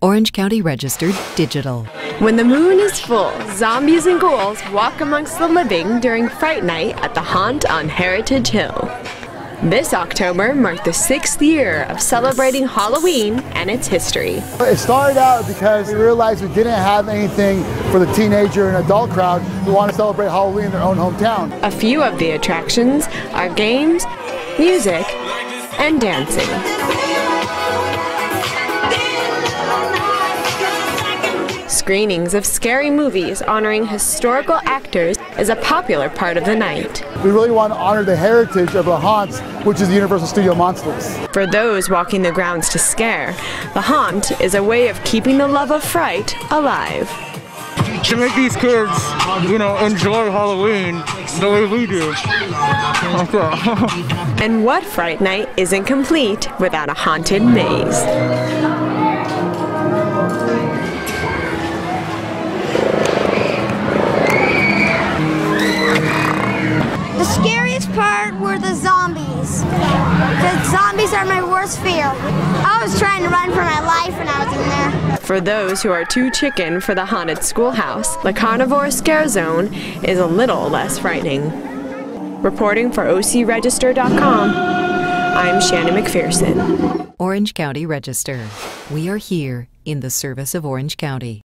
Orange County Register Digital. When the moon is full, zombies and ghouls walk amongst the living during Fright Night at the Haunt on Heritage Hill. This October marked the sixth year of celebrating Halloween and its history. It started out because we realized we didn't have anything for the teenager and adult crowd who want to celebrate Halloween in their own hometown. A few of the attractions are games, music, and dancing. Screenings of scary movies honoring historical actors is a popular part of the night. We really want to honor the heritage of the haunts, which is the Universal Studio Monsters. For those walking the grounds to scare, the haunt is a way of keeping the love of fright alive. To make these kids, you know, enjoy Halloween the way we do. and what Fright Night isn't complete without a haunted maze? Zombies. Because zombies are my worst fear. I was trying to run for my life when I was in there. For those who are too chicken for the haunted schoolhouse, the Carnivore Scare Zone is a little less frightening. Reporting for OCRegister.com, I'm Shannon McPherson. Orange County Register. We are here in the service of Orange County.